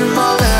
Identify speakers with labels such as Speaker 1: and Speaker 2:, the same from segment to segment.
Speaker 1: tomorrow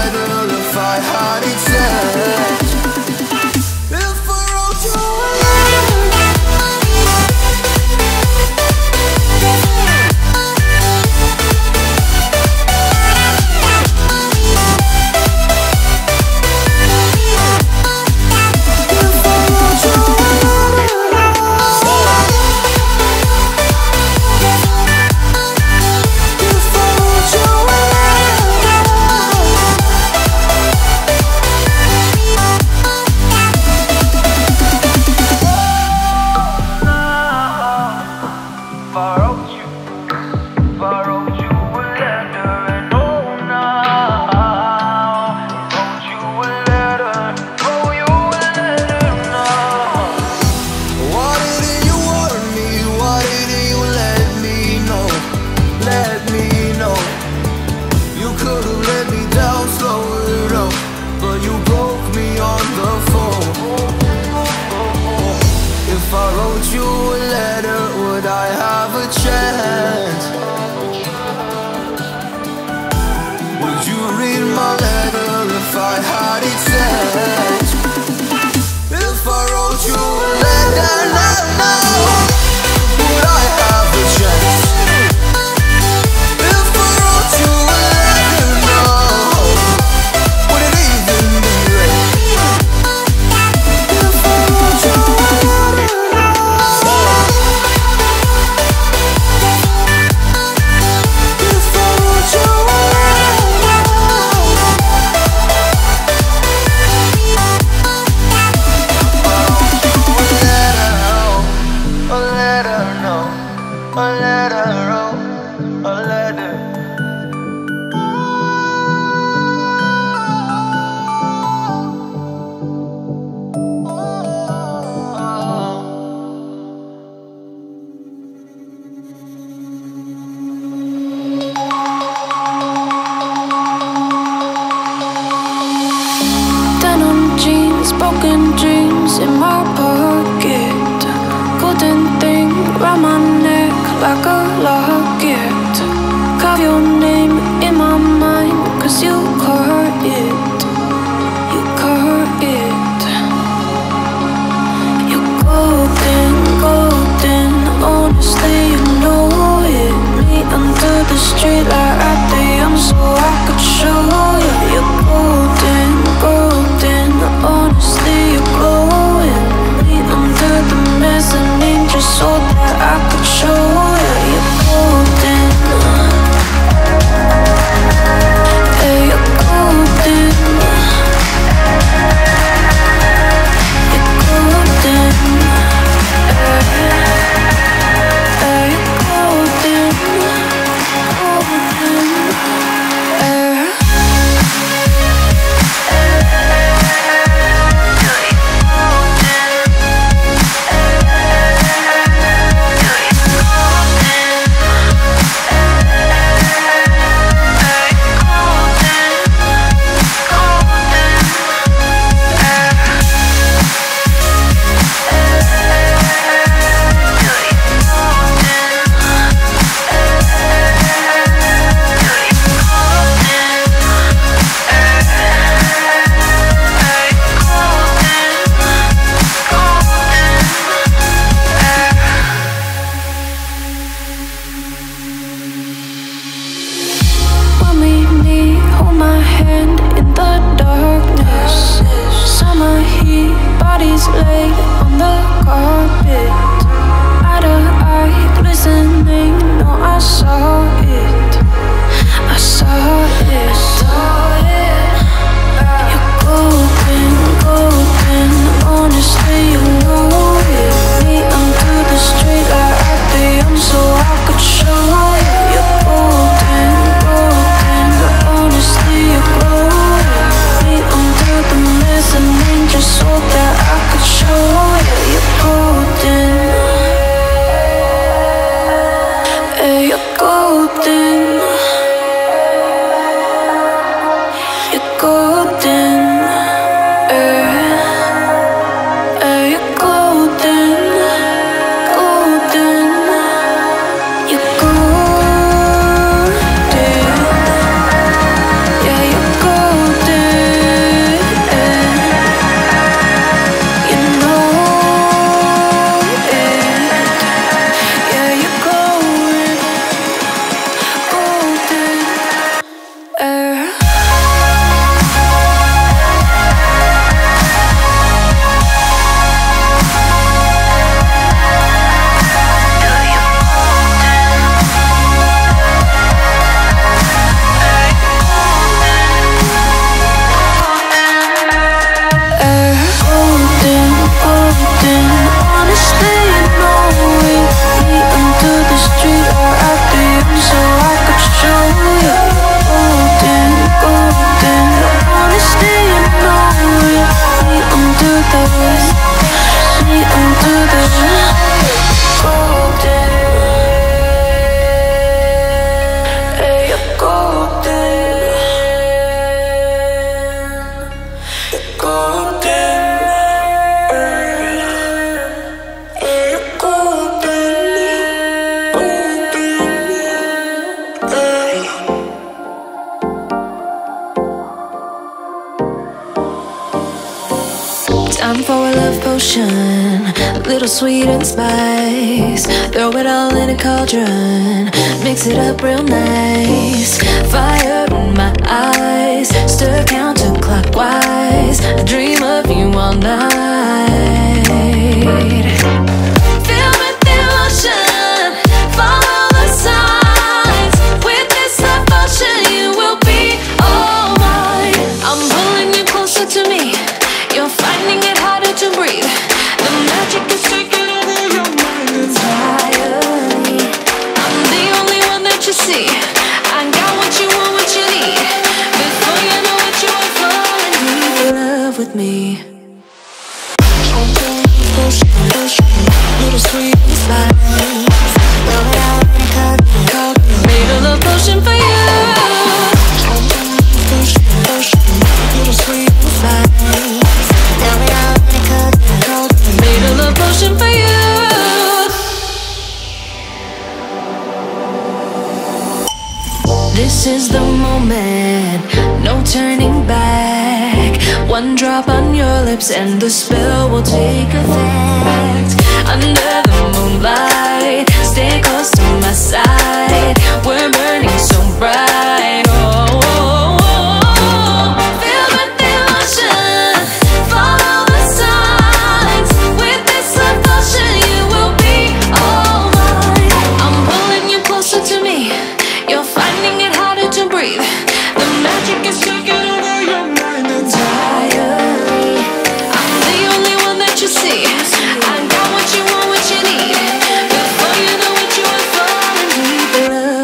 Speaker 1: broken dreams in my pocket. Golden thing round my neck like a lock have your name in my mind, cause you bodies lay on the carpet. Eye to eye glistening, no I saw it. I saw it potion, a
Speaker 2: little sweet and spice. Throw it all in a cauldron, mix it up real nice. Fire in my eyes, stir lips and the spell will take effect. Under the moonlight, stay close to my side.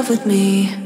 Speaker 2: love with me.